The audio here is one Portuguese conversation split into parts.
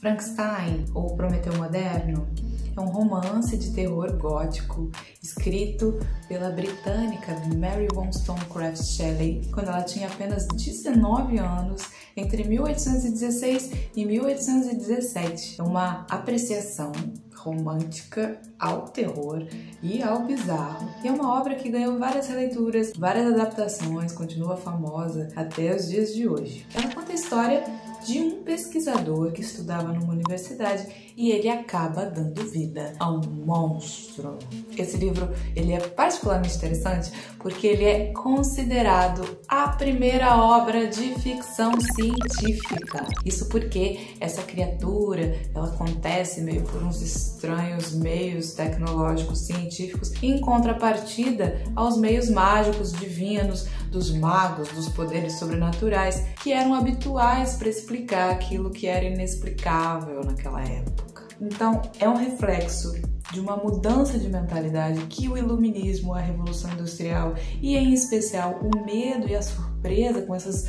Frankenstein, ou Prometeu Moderno, é um romance de terror gótico escrito pela britânica Mary Wollstonecraft Shelley quando ela tinha apenas 19 anos entre 1816 e 1817. É uma apreciação romântica ao terror e ao bizarro. E é uma obra que ganhou várias releituras, várias adaptações, continua famosa até os dias de hoje. Ela conta a história de um pesquisador que estudava numa universidade e ele acaba dando vida a um monstro. Esse livro ele é particularmente interessante porque ele é considerado a primeira obra de ficção científica. Isso porque essa criatura ela acontece meio por uns estranhos meios tecnológicos científicos em contrapartida aos meios mágicos divinos dos magos, dos poderes sobrenaturais que eram habituais para explicar aquilo que era inexplicável naquela época. Então, é um reflexo de uma mudança de mentalidade que o iluminismo, a revolução industrial e em especial o medo e a surpresa com essas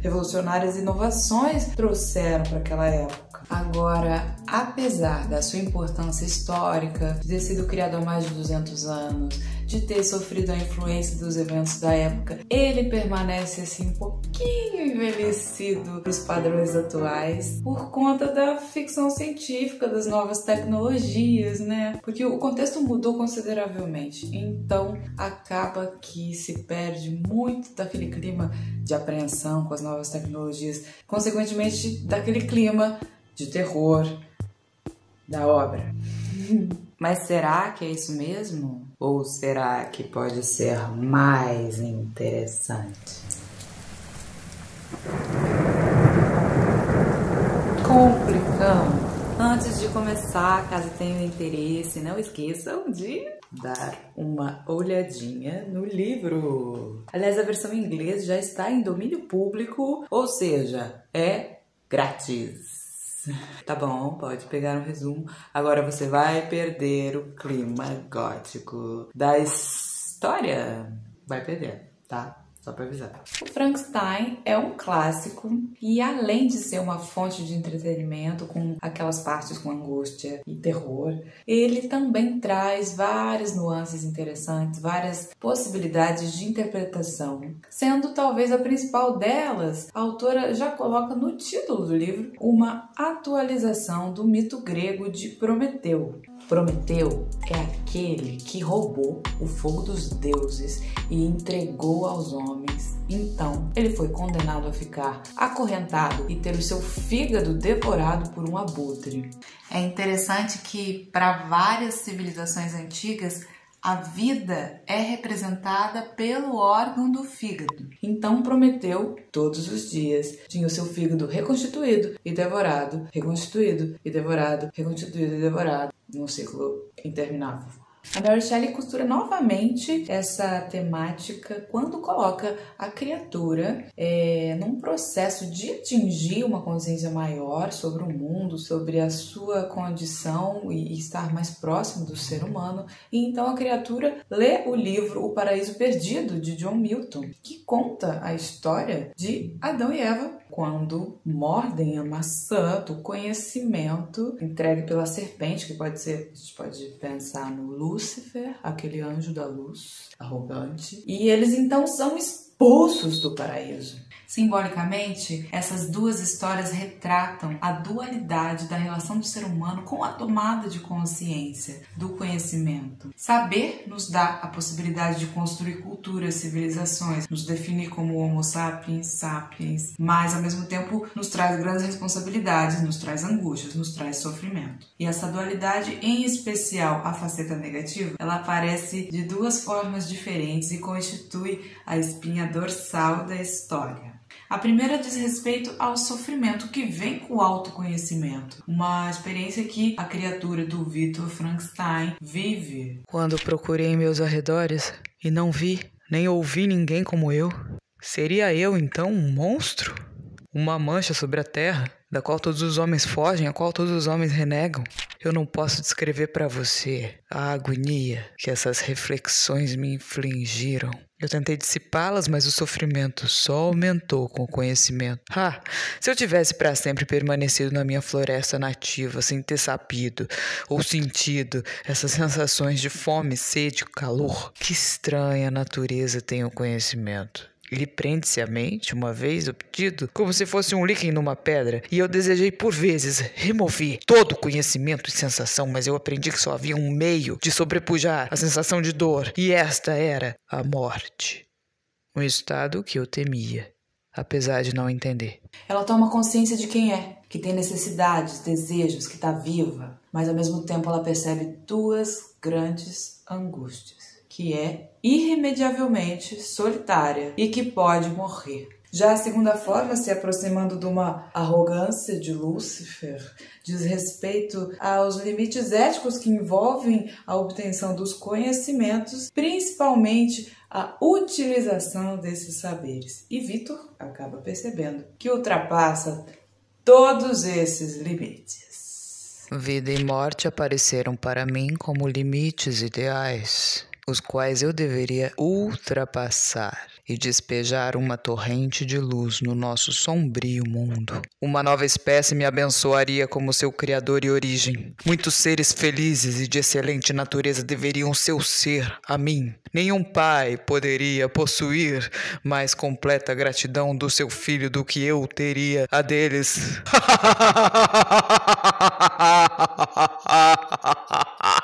revolucionárias inovações trouxeram para aquela época. Agora, apesar da sua importância histórica, de ter sido criado há mais de 200 anos, de ter sofrido a influência dos eventos da época, ele permanece assim um pouquinho envelhecido para os padrões atuais por conta da ficção científica, das novas tecnologias, né? Porque o contexto mudou consideravelmente. Então, acaba que se perde muito daquele clima de apreensão com as novas tecnologias, consequentemente daquele clima de terror da obra. Mas será que é isso mesmo? Ou será que pode ser mais interessante? Complicamos. Antes de começar, caso tenham interesse, não esqueçam de dar uma olhadinha no livro. Aliás, a versão em inglês já está em domínio público, ou seja, é grátis. Tá bom, pode pegar um resumo. Agora você vai perder o clima gótico da história. Vai perder, tá? Só para avisar. O Frankenstein é um clássico e além de ser uma fonte de entretenimento com aquelas partes com angústia e terror, ele também traz várias nuances interessantes, várias possibilidades de interpretação. Sendo talvez a principal delas, a autora já coloca no título do livro uma atualização do mito grego de Prometeu, Prometeu é aquele que roubou o fogo dos deuses e entregou aos homens. Então, ele foi condenado a ficar acorrentado e ter o seu fígado devorado por um abutre. É interessante que, para várias civilizações antigas, a vida é representada pelo órgão do fígado. Então Prometeu, todos os dias, tinha o seu fígado reconstituído e devorado, reconstituído e devorado, reconstituído e devorado num ciclo interminável. A Mary Shelley costura novamente essa temática quando coloca a criatura é, num processo de atingir uma consciência maior sobre o mundo, sobre a sua condição e estar mais próximo do ser humano. E então a criatura lê o livro O Paraíso Perdido de John Milton, que conta a história de Adão e Eva quando mordem a maçã do conhecimento entregue pela serpente, que pode ser, a gente pode pensar no Lúcifer, aquele anjo da luz arrogante, e eles então são expulsos do paraíso. Simbolicamente, essas duas histórias retratam a dualidade da relação do ser humano com a tomada de consciência do conhecimento. Saber nos dá a possibilidade de construir culturas, civilizações, nos definir como Homo sapiens, sapiens, mas ao mesmo tempo nos traz grandes responsabilidades, nos traz angústias, nos traz sofrimento. E essa dualidade, em especial a faceta negativa, ela aparece de duas formas diferentes e constitui a espinha dorsal da história. A primeira diz respeito ao sofrimento que vem com o autoconhecimento, uma experiência que a criatura do Victor Frankenstein vive. Quando procurei em meus arredores e não vi nem ouvi ninguém como eu, seria eu então um monstro? Uma mancha sobre a terra, da qual todos os homens fogem, a qual todos os homens renegam? Eu não posso descrever para você a agonia que essas reflexões me infligiram. Eu tentei dissipá-las, mas o sofrimento só aumentou com o conhecimento. Ah, se eu tivesse para sempre permanecido na minha floresta nativa, sem ter sabido ou sentido essas sensações de fome, sede, calor, que estranha natureza tem o conhecimento. Ele prende-se à mente, uma vez obtido, como se fosse um líquen numa pedra, e eu desejei por vezes remover todo conhecimento e sensação, mas eu aprendi que só havia um meio de sobrepujar a sensação de dor, e esta era a morte. Um estado que eu temia, apesar de não entender. Ela toma consciência de quem é, que tem necessidades, desejos, que está viva, mas ao mesmo tempo ela percebe duas grandes angústias que é irremediavelmente solitária e que pode morrer. Já a segunda forma, se aproximando de uma arrogância de Lúcifer, diz respeito aos limites éticos que envolvem a obtenção dos conhecimentos, principalmente a utilização desses saberes. E Vitor acaba percebendo que ultrapassa todos esses limites. Vida e morte apareceram para mim como limites ideais os quais eu deveria ultrapassar e despejar uma torrente de luz no nosso sombrio mundo. Uma nova espécie me abençoaria como seu criador e origem. Muitos seres felizes e de excelente natureza deveriam seu ser a mim. Nenhum pai poderia possuir mais completa gratidão do seu filho do que eu teria a deles.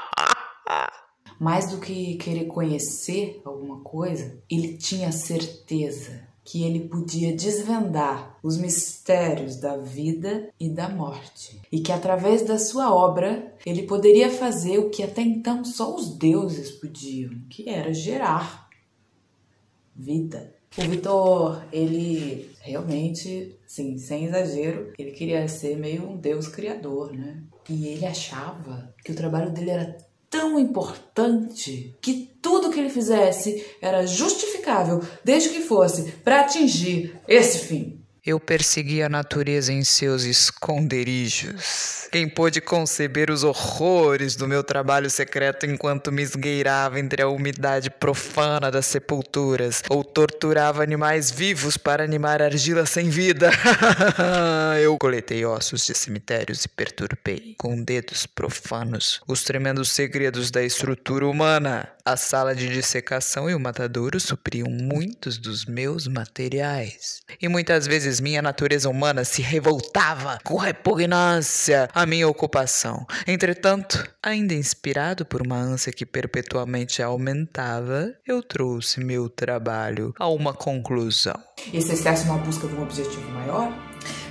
mais do que querer conhecer alguma coisa, ele tinha certeza que ele podia desvendar os mistérios da vida e da morte, e que através da sua obra ele poderia fazer o que até então só os deuses podiam, que era gerar vida. O Vitor, ele realmente, sim, sem exagero, ele queria ser meio um deus criador, né? E ele achava que o trabalho dele era tão importante que tudo que ele fizesse era justificável, desde que fosse para atingir esse fim. Eu persegui a natureza em seus esconderijos. Quem pôde conceber os horrores do meu trabalho secreto enquanto me esgueirava entre a umidade profana das sepulturas ou torturava animais vivos para animar argila sem vida? Eu coletei ossos de cemitérios e perturbei, com dedos profanos, os tremendos segredos da estrutura humana. A sala de dissecação e o matadouro supriam muitos dos meus materiais. E muitas vezes minha natureza humana se revoltava com repugnância à minha ocupação. Entretanto, ainda inspirado por uma ânsia que perpetuamente aumentava, eu trouxe meu trabalho a uma conclusão. Esse excesso na busca de um objetivo maior,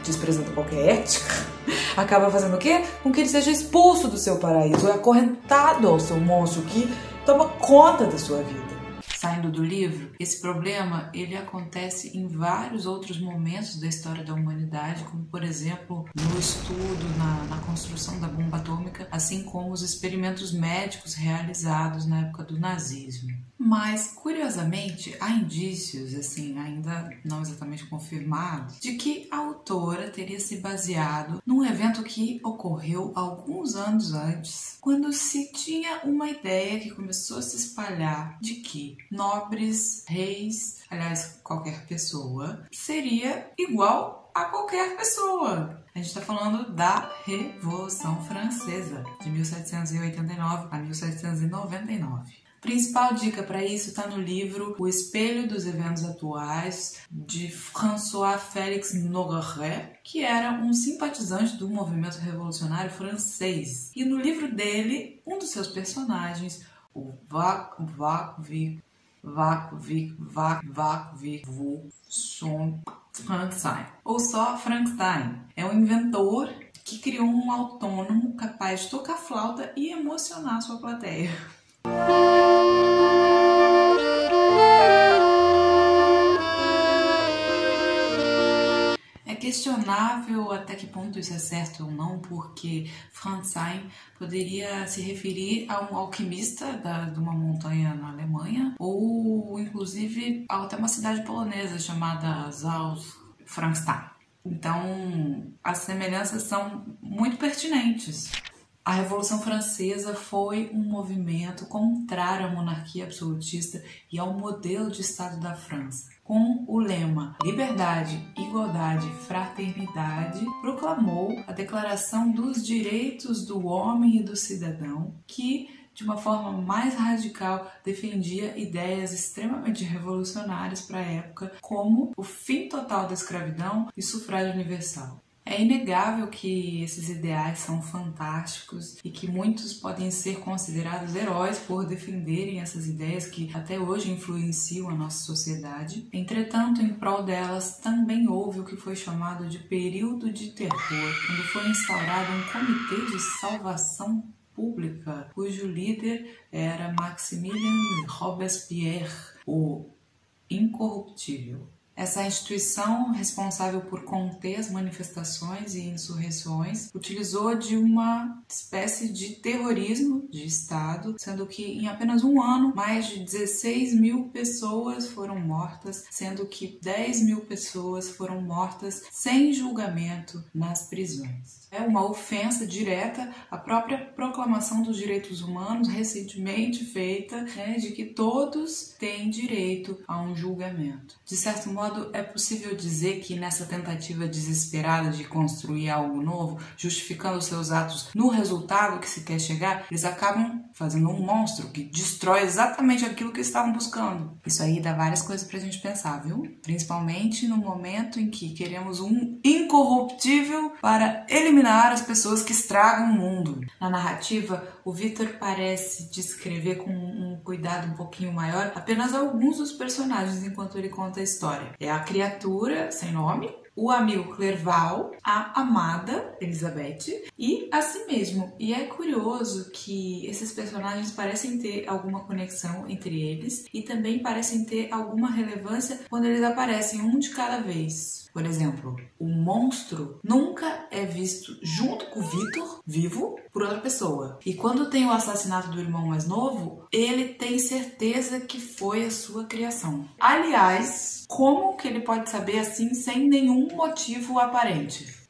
desprezando qualquer ética, acaba fazendo o quê? Com que ele seja expulso do seu paraíso, acorrentado ao seu monstro que toma conta da sua vida. Saindo do livro, esse problema ele acontece em vários outros momentos da história da humanidade, como por exemplo no estudo, na, na construção da bomba atômica, assim como os experimentos médicos realizados na época do nazismo. Mas, curiosamente, há indícios, assim, ainda não exatamente confirmados, de que a autora teria se baseado num evento que ocorreu alguns anos antes, quando se tinha uma ideia que começou a se espalhar de que nobres, reis, aliás, qualquer pessoa, seria igual a qualquer pessoa. A gente está falando da Revolução Francesa, de 1789 a 1799. Principal dica para isso está no livro O Espelho dos Eventos Atuais, de François Félix Nogaret, que era um simpatizante do movimento revolucionário francês. E no livro dele, um dos seus personagens, o Vac Vac Vic Vac Vic Vac Vac Vic Vu Son Frankenstein, ou só Frankenstein, é um inventor que criou um autônomo capaz de tocar flauta e emocionar sua plateia. É questionável até que ponto isso é certo ou não, porque Frankenstein poderia se referir a um alquimista da, de uma montanha na Alemanha, ou inclusive até uma cidade polonesa chamada Zaus Frankenstein. Então, as semelhanças são muito pertinentes. A Revolução Francesa foi um movimento contrário à monarquia absolutista e ao modelo de Estado da França. Com o lema Liberdade, Igualdade, Fraternidade, proclamou a Declaração dos Direitos do Homem e do Cidadão, que de uma forma mais radical, defendia ideias extremamente revolucionárias para a época, como o fim total da escravidão e sufrágio universal. É inegável que esses ideais são fantásticos e que muitos podem ser considerados heróis por defenderem essas ideias que até hoje influenciam a nossa sociedade. Entretanto, em prol delas também houve o que foi chamado de período de terror, quando foi instaurado um comitê de salvação pública, cujo líder era Maximilien Robespierre, o incorruptível. Essa instituição, responsável por conter as manifestações e insurreições, utilizou de uma espécie de terrorismo de Estado, sendo que em apenas um ano mais de 16 mil pessoas foram mortas, sendo que 10 mil pessoas foram mortas sem julgamento nas prisões. É uma ofensa direta à própria proclamação dos direitos humanos recentemente feita, né, de que todos têm direito a um julgamento. De certo modo, é possível dizer que nessa tentativa desesperada de construir algo novo, justificando seus atos no resultado que se quer chegar, eles acabam fazendo um monstro que destrói exatamente aquilo que estavam buscando. Isso aí dá várias coisas pra gente pensar, viu? Principalmente no momento em que queremos um incorruptível para eliminar as pessoas que estragam o mundo. Na narrativa, o Victor parece descrever com um cuidado um pouquinho maior apenas alguns dos personagens enquanto ele conta a história. É a criatura sem nome, o amigo Clerval, a amada Elizabeth e a si mesmo. E é curioso que esses personagens parecem ter alguma conexão entre eles e também parecem ter alguma relevância quando eles aparecem um de cada vez. Por exemplo, o monstro nunca é visto junto com o Vitor, vivo, por outra pessoa. E quando tem o assassinato do irmão mais novo, ele tem certeza que foi a sua criação. Aliás, como que ele pode saber assim sem nenhum motivo aparente?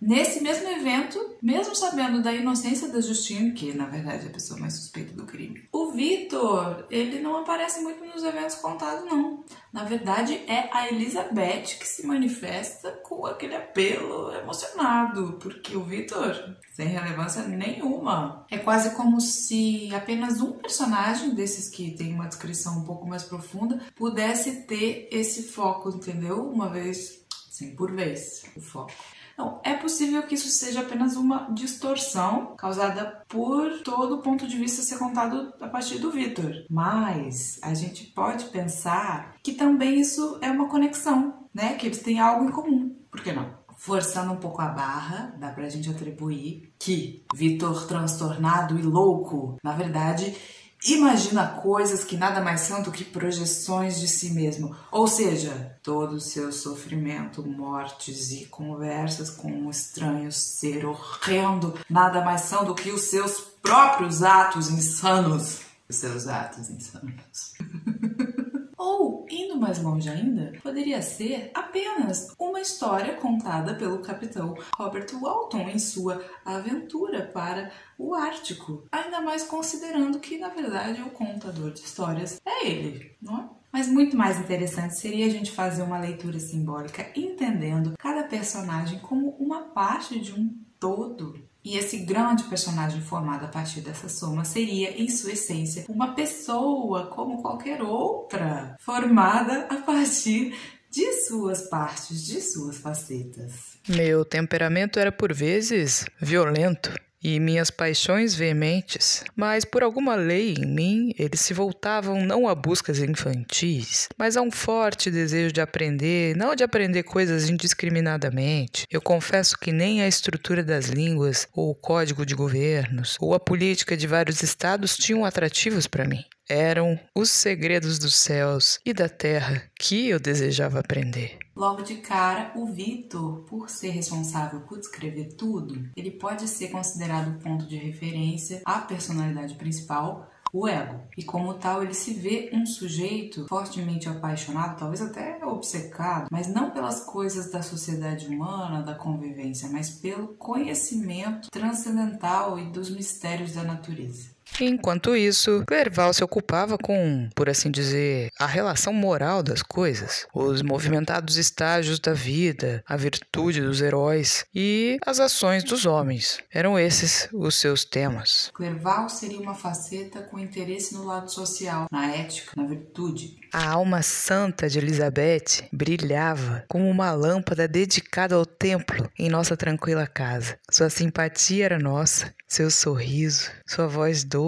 Nesse mesmo evento, mesmo sabendo da inocência da Justine, que na verdade é a pessoa mais suspeita do crime, o Vitor, ele não aparece muito nos eventos contados, não. Na verdade, é a Elizabeth que se manifesta com aquele apelo emocionado, porque o Vitor, sem relevância nenhuma, é quase como se apenas um personagem desses que tem uma descrição um pouco mais profunda pudesse ter esse foco, entendeu? Uma vez, sim, por vez, o foco. Não, é possível que isso seja apenas uma distorção causada por todo o ponto de vista ser contado a partir do Vitor. Mas a gente pode pensar que também isso é uma conexão, né? Que eles têm algo em comum. Por que não? Forçando um pouco a barra, dá pra gente atribuir que Vitor transtornado e louco, na verdade, imagina coisas que nada mais são do que projeções de si mesmo. Ou seja, todo o seu sofrimento, mortes e conversas com um estranho ser horrendo nada mais são do que os seus próprios atos insanos. Os seus atos insanos. Ou, indo mais longe ainda, poderia ser apenas uma história contada pelo capitão Robert Walton em sua aventura para o Ártico. Ainda mais considerando que, na verdade, o contador de histórias é ele, não é? Mas muito mais interessante seria a gente fazer uma leitura simbólica entendendo cada personagem como uma parte de um todo e esse grande personagem formado a partir dessa soma seria, em sua essência, uma pessoa como qualquer outra, formada a partir de suas partes, de suas facetas. Meu temperamento era por vezes violento e minhas paixões veementes, mas por alguma lei em mim eles se voltavam não a buscas infantis, mas a um forte desejo de aprender, não de aprender coisas indiscriminadamente. Eu confesso que nem a estrutura das línguas, ou o código de governos, ou a política de vários estados tinham atrativos para mim eram os segredos dos céus e da terra que eu desejava aprender. Logo de cara, o Vitor, por ser responsável por descrever tudo, ele pode ser considerado ponto de referência à personalidade principal, o ego. E como tal, ele se vê um sujeito fortemente apaixonado, talvez até obcecado, mas não pelas coisas da sociedade humana, da convivência, mas pelo conhecimento transcendental e dos mistérios da natureza. Enquanto isso, Clerval se ocupava com, por assim dizer, a relação moral das coisas, os movimentados estágios da vida, a virtude dos heróis e as ações dos homens. Eram esses os seus temas. Clerval seria uma faceta com interesse no lado social, na ética, na virtude. A alma santa de Elizabeth brilhava como uma lâmpada dedicada ao templo em nossa tranquila casa. Sua simpatia era nossa, seu sorriso, sua voz doce,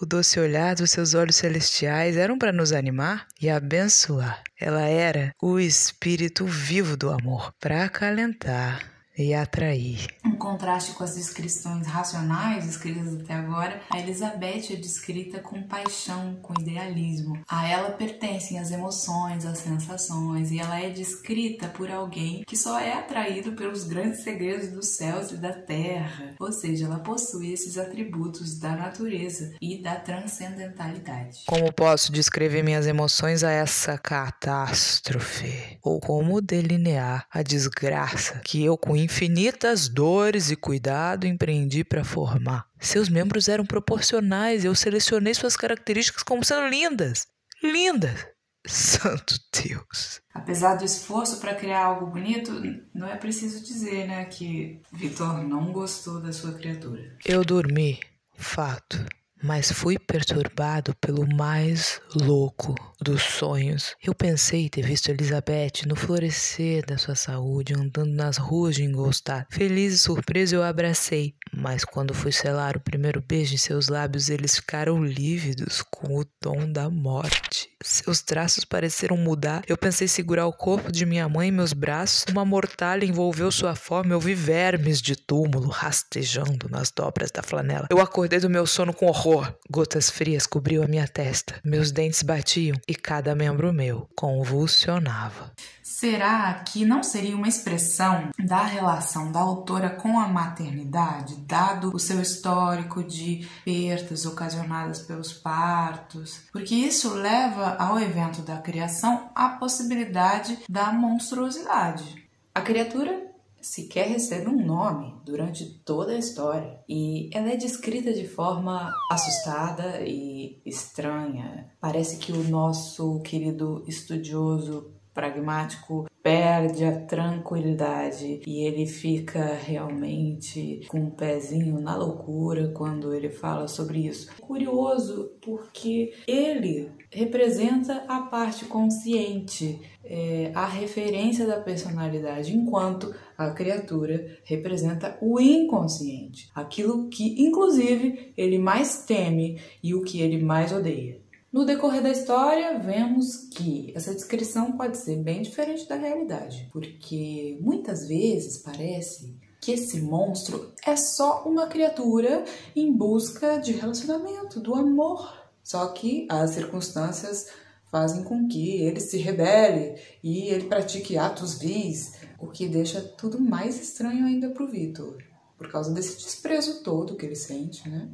o doce olhar dos seus olhos celestiais eram para nos animar e abençoar. Ela era o espírito vivo do amor para acalentar e atrair. Em contraste com as descrições racionais escritas até agora, a Elizabeth é descrita com paixão, com idealismo. A ela pertencem as emoções, as sensações, e ela é descrita por alguém que só é atraído pelos grandes segredos dos céus e da terra. Ou seja, ela possui esses atributos da natureza e da transcendentalidade. Como posso descrever minhas emoções a essa catástrofe? Ou como delinear a desgraça que eu com infinitas dores e cuidado empreendi para formar. Seus membros eram proporcionais eu selecionei suas características como sendo lindas. Lindas! Santo Deus! Apesar do esforço para criar algo bonito, não é preciso dizer, né, que Vitor não gostou da sua criatura. Eu dormi, fato mas fui perturbado pelo mais louco dos sonhos. Eu pensei ter visto Elizabeth no florescer da sua saúde, andando nas ruas de Ingolstadt. Feliz e surpreso, eu a abracei, mas quando fui selar o primeiro beijo em seus lábios, eles ficaram lívidos com o tom da morte. Seus traços pareceram mudar. Eu pensei segurar o corpo de minha mãe em meus braços. Uma mortalha envolveu sua forma. Eu vi vermes de túmulo rastejando nas dobras da flanela. Eu acordei do meu sono com horror. Gotas frias cobriam a minha testa. Meus dentes batiam e cada membro meu convulsionava. Será que não seria uma expressão da relação da autora com a maternidade, dado o seu histórico de perdas ocasionadas pelos partos? Porque isso leva ao evento da criação a possibilidade da monstruosidade. A criatura sequer recebe um nome durante toda a história e ela é descrita de forma assustada e estranha. Parece que o nosso querido estudioso pragmático perde a tranquilidade e ele fica realmente com um pezinho na loucura quando ele fala sobre isso. Curioso porque ele representa a parte consciente, é, a referência da personalidade, enquanto a criatura representa o inconsciente, aquilo que inclusive ele mais teme e o que ele mais odeia. No decorrer da história, vemos que essa descrição pode ser bem diferente da realidade, porque muitas vezes parece que esse monstro é só uma criatura em busca de relacionamento, do amor. Só que as circunstâncias fazem com que ele se rebele e ele pratique atos vis, o que deixa tudo mais estranho ainda para o Vitor, por causa desse desprezo todo que ele sente, né?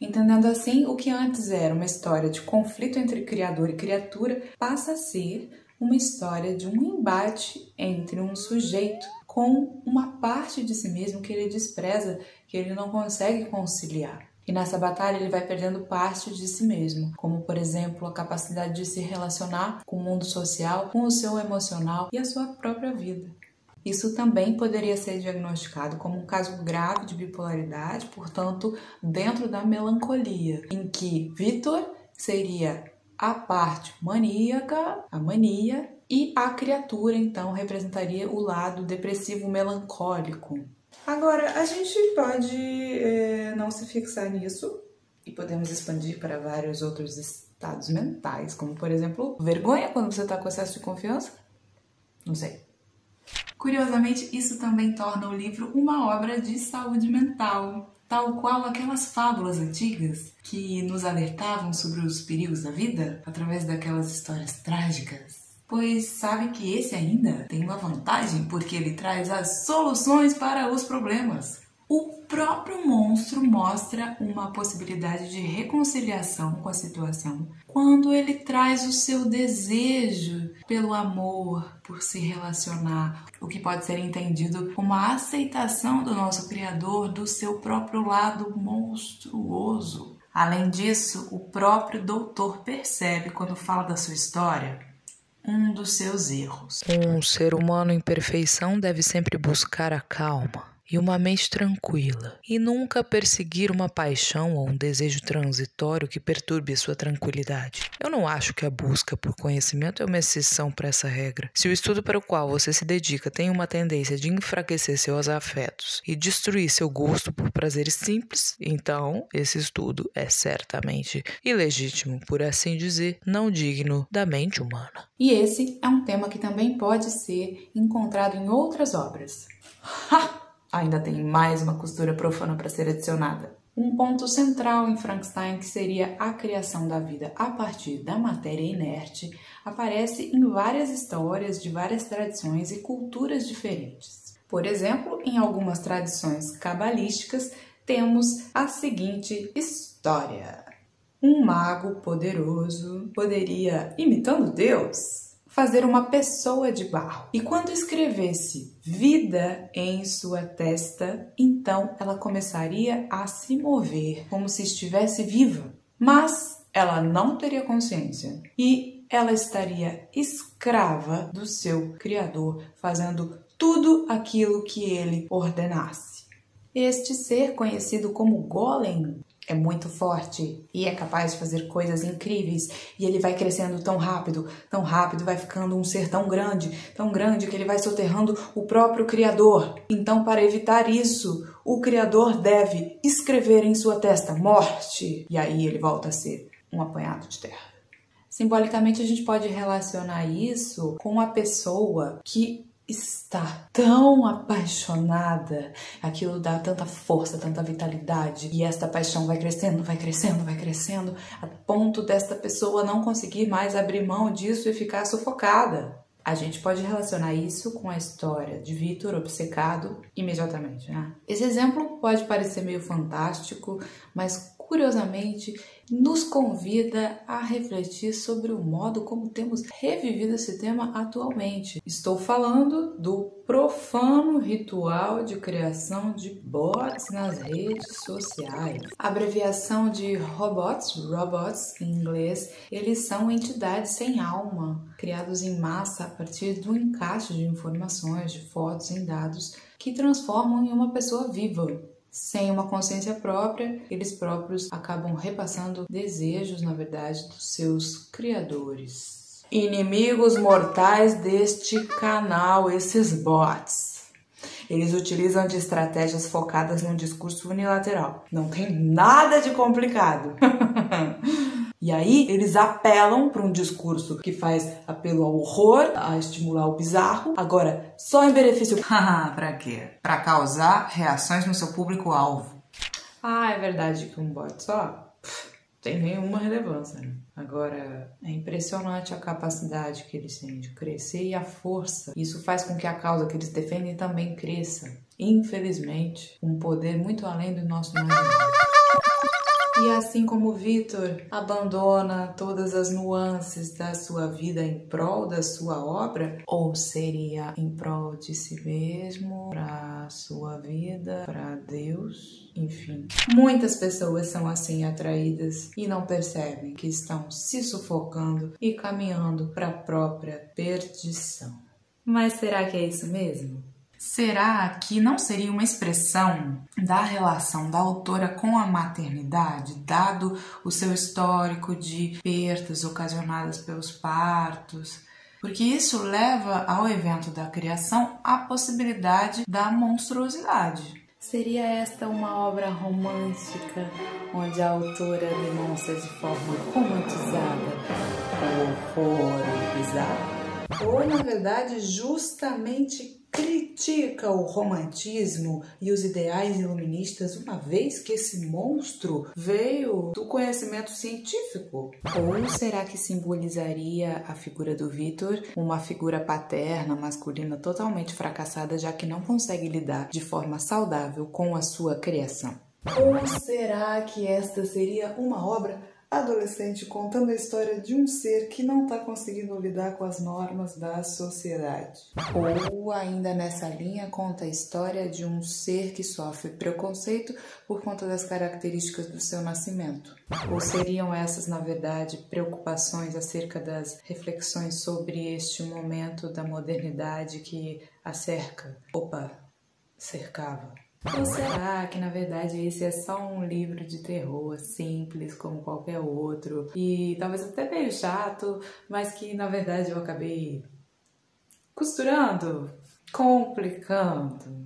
Entendendo assim, o que antes era uma história de conflito entre criador e criatura passa a ser uma história de um embate entre um sujeito com uma parte de si mesmo que ele despreza, que ele não consegue conciliar. E nessa batalha ele vai perdendo parte de si mesmo, como por exemplo a capacidade de se relacionar com o mundo social, com o seu emocional e a sua própria vida. Isso também poderia ser diagnosticado como um caso grave de bipolaridade, portanto, dentro da melancolia, em que Vitor seria a parte maníaca, a mania, e a criatura então representaria o lado depressivo melancólico. Agora, a gente pode é, não se fixar nisso e podemos expandir para vários outros estados mentais, como por exemplo, vergonha quando você está com excesso de confiança? Não sei. Curiosamente, isso também torna o livro uma obra de saúde mental, tal qual aquelas fábulas antigas que nos alertavam sobre os perigos da vida através daquelas histórias trágicas. Pois sabe que esse ainda tem uma vantagem porque ele traz as soluções para os problemas. O próprio monstro mostra uma possibilidade de reconciliação com a situação quando ele traz o seu desejo pelo amor, por se relacionar, o que pode ser entendido como a aceitação do nosso Criador do seu próprio lado monstruoso. Além disso, o próprio doutor percebe quando fala da sua história um dos seus erros. Um ser humano em perfeição deve sempre buscar a calma e uma mente tranquila, e nunca perseguir uma paixão ou um desejo transitório que perturbe a sua tranquilidade. Eu não acho que a busca por conhecimento é uma exceção para essa regra. Se o estudo para o qual você se dedica tem uma tendência de enfraquecer seus afetos e destruir seu gosto por prazeres simples, então esse estudo é certamente ilegítimo, por assim dizer, não digno da mente humana. E esse é um tema que também pode ser encontrado em outras obras. Ha! Ainda tem mais uma costura profana para ser adicionada. Um ponto central em Frankenstein, que seria a criação da vida a partir da matéria inerte, aparece em várias histórias de várias tradições e culturas diferentes. Por exemplo, em algumas tradições cabalísticas, temos a seguinte história: um mago poderoso poderia, imitando Deus, fazer uma pessoa de barro. E quando escrevesse vida em sua testa, então ela começaria a se mover como se estivesse viva. Mas ela não teria consciência e ela estaria escrava do seu Criador, fazendo tudo aquilo que ele ordenasse. Este ser, conhecido como Golem, é muito forte e é capaz de fazer coisas incríveis e ele vai crescendo tão rápido, tão rápido, vai ficando um ser tão grande, tão grande que ele vai soterrando o próprio Criador. Então, para evitar isso, o Criador deve escrever em sua testa morte e aí ele volta a ser um apanhado de terra. Simbolicamente, a gente pode relacionar isso com a pessoa que está tão apaixonada, aquilo dá tanta força, tanta vitalidade, e esta paixão vai crescendo, vai crescendo, vai crescendo, a ponto desta pessoa não conseguir mais abrir mão disso e ficar sufocada. A gente pode relacionar isso com a história de Vitor obcecado imediatamente, né? Esse exemplo pode parecer meio fantástico, mas curiosamente nos convida a refletir sobre o modo como temos revivido esse tema atualmente. Estou falando do profano ritual de criação de bots nas redes sociais. Abreviação de robots, robots em inglês, eles são entidades sem alma, criados em massa a partir do encaixe de informações, de fotos em dados que transformam em uma pessoa viva sem uma consciência própria, eles próprios acabam repassando desejos, na verdade, dos seus criadores. Inimigos mortais deste canal, esses bots. Eles utilizam de estratégias focadas num discurso unilateral. Não tem nada de complicado. E aí eles apelam para um discurso que faz apelo ao horror, a estimular o bizarro. Agora, só em benefício. para quê? Para causar reações no seu público-alvo. Ah, é verdade que um bot só tem nenhuma relevância. Né? Agora, é impressionante a capacidade que eles têm de crescer e a força. Isso faz com que a causa que eles defendem também cresça. Infelizmente, um poder muito além do nosso imaginário. E assim como Vitor abandona todas as nuances da sua vida em prol da sua obra, ou seria em prol de si mesmo, para sua vida, para Deus, enfim. Muitas pessoas são assim atraídas e não percebem que estão se sufocando e caminhando para a própria perdição. Mas será que é isso mesmo? Será que não seria uma expressão da relação da autora com a maternidade, dado o seu histórico de perdas ocasionadas pelos partos? Porque isso leva ao evento da criação a possibilidade da monstruosidade. Seria esta uma obra romântica onde a autora demonstra de forma romantizada o horror bizarro? Ou, na verdade, justamente critica o romantismo e os ideais iluministas, uma vez que esse monstro veio do conhecimento científico? Ou será que simbolizaria a figura do Vitor, uma figura paterna, masculina totalmente fracassada, já que não consegue lidar de forma saudável com a sua criação? Ou será que esta seria uma obra adolescente contando a história de um ser que não está conseguindo lidar com as normas da sociedade. Ou ainda nessa linha conta a história de um ser que sofre preconceito por conta das características do seu nascimento. Ou seriam essas, na verdade, preocupações acerca das reflexões sobre este momento da modernidade que a cerca? Opa, cercava. Ou será que na verdade esse é só um livro de terror simples como qualquer outro e talvez até meio chato, mas que na verdade eu acabei costurando, complicando?